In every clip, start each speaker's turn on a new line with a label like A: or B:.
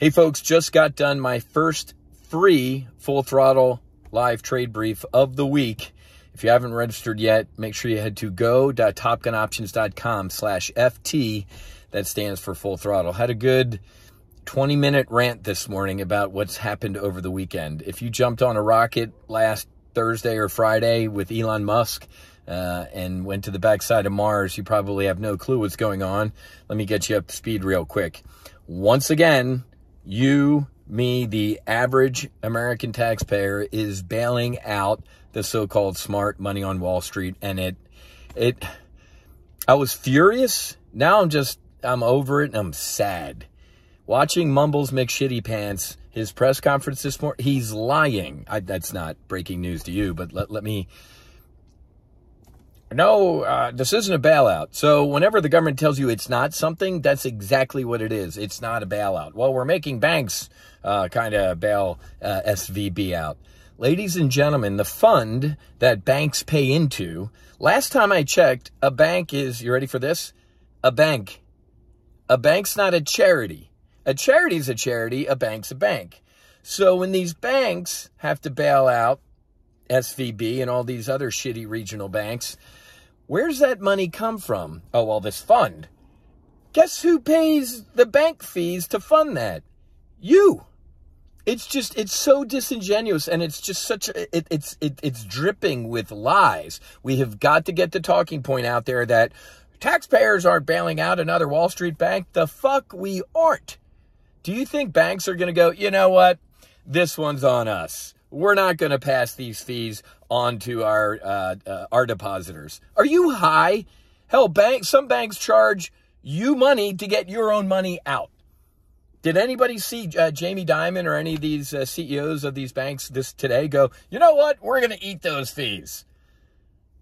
A: Hey, folks, just got done my first free full throttle live trade brief of the week. If you haven't registered yet, make sure you head to go.topgunoptions.com slash FT. That stands for full throttle. Had a good 20 minute rant this morning about what's happened over the weekend. If you jumped on a rocket last Thursday or Friday with Elon Musk, uh, and went to the backside of Mars, you probably have no clue what's going on. Let me get you up to speed real quick. Once again, you, me, the average American taxpayer is bailing out the so-called smart money on Wall Street. And it, it, I was furious. Now I'm just, I'm over it and I'm sad. Watching Mumbles McShitty Pants, his press conference this morning, he's lying. I, that's not breaking news to you, but let, let me, no, uh, this isn't a bailout. So whenever the government tells you it's not something, that's exactly what it is. It's not a bailout. Well, we're making banks uh, kind of bail uh, SVB out. Ladies and gentlemen, the fund that banks pay into, last time I checked, a bank is, you ready for this? A bank. A bank's not a charity. A charity's a charity, a bank's a bank. So when these banks have to bail out SVB and all these other shitty regional banks, Where's that money come from? Oh, well, this fund. Guess who pays the bank fees to fund that? You. It's just, it's so disingenuous and it's just such a, it, it's, it, it's dripping with lies. We have got to get the talking point out there that taxpayers aren't bailing out another Wall Street bank. The fuck we aren't. Do you think banks are going to go, you know what? This one's on us we're not going to pass these fees on to our uh, uh, our depositors. Are you high? Hell, bank some banks charge you money to get your own money out. Did anybody see uh, Jamie Dimon or any of these uh, CEOs of these banks this today go, you know what, we're going to eat those fees?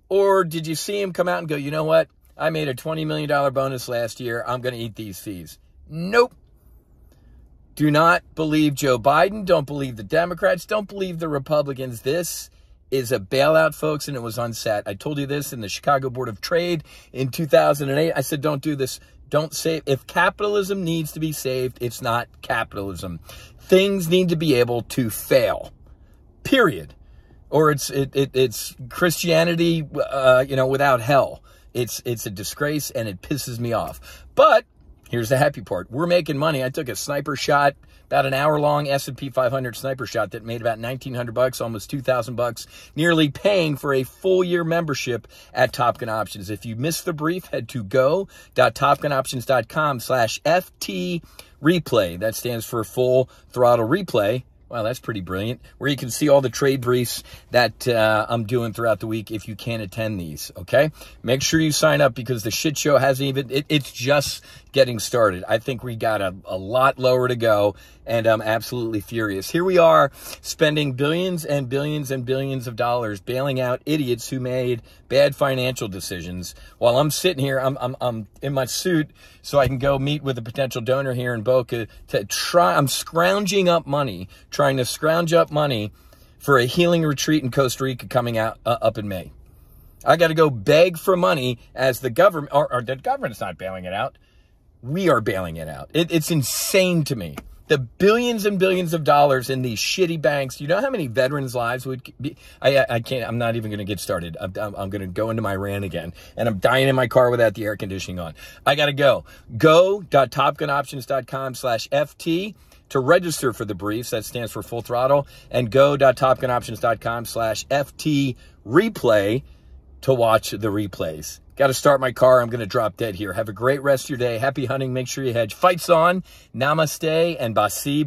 A: Or did you see him come out and go, you know what, I made a $20 million bonus last year, I'm going to eat these fees? Nope. Do not believe Joe Biden. Don't believe the Democrats. Don't believe the Republicans. This is a bailout, folks, and it was unset. I told you this in the Chicago Board of Trade in 2008. I said, don't do this. Don't save. If capitalism needs to be saved, it's not capitalism. Things need to be able to fail, period. Or it's it, it it's Christianity, uh, you know, without hell. It's it's a disgrace and it pisses me off. But Here's the happy part. We're making money. I took a sniper shot, about an hour long S&P 500 sniper shot that made about 1900 bucks, almost 2000 bucks, nearly paying for a full year membership at Top Gun Options. If you missed the brief, head to go.topgunoptions.com slash FT replay. That stands for full throttle replay. Wow, that's pretty brilliant. Where you can see all the trade briefs that uh, I'm doing throughout the week if you can't attend these, okay? Make sure you sign up because the shit show hasn't even, it, it's just getting started. I think we got a, a lot lower to go, and I'm absolutely furious. Here we are spending billions and billions and billions of dollars bailing out idiots who made bad financial decisions while I'm sitting here, I'm, I'm, I'm in my suit so I can go meet with a potential donor here in Boca to try, I'm scrounging up money, trying to scrounge up money for a healing retreat in Costa Rica coming out uh, up in May. I got to go beg for money as the government, or, or the government's not bailing it out we are bailing it out. It, it's insane to me. The billions and billions of dollars in these shitty banks. You know how many veterans' lives would be? I, I can't. I'm not even going to get started. I'm, I'm, going to go into my rant again, and I'm dying in my car without the air conditioning on. I got to go. Go.topgunoptions.com/ft to register for the briefs. That stands for full throttle. And go.topgunoptions.com/ft replay to watch the replays. Got to start my car. I'm going to drop dead here. Have a great rest of your day. Happy hunting. Make sure you hedge. Fights on. Namaste and Basi.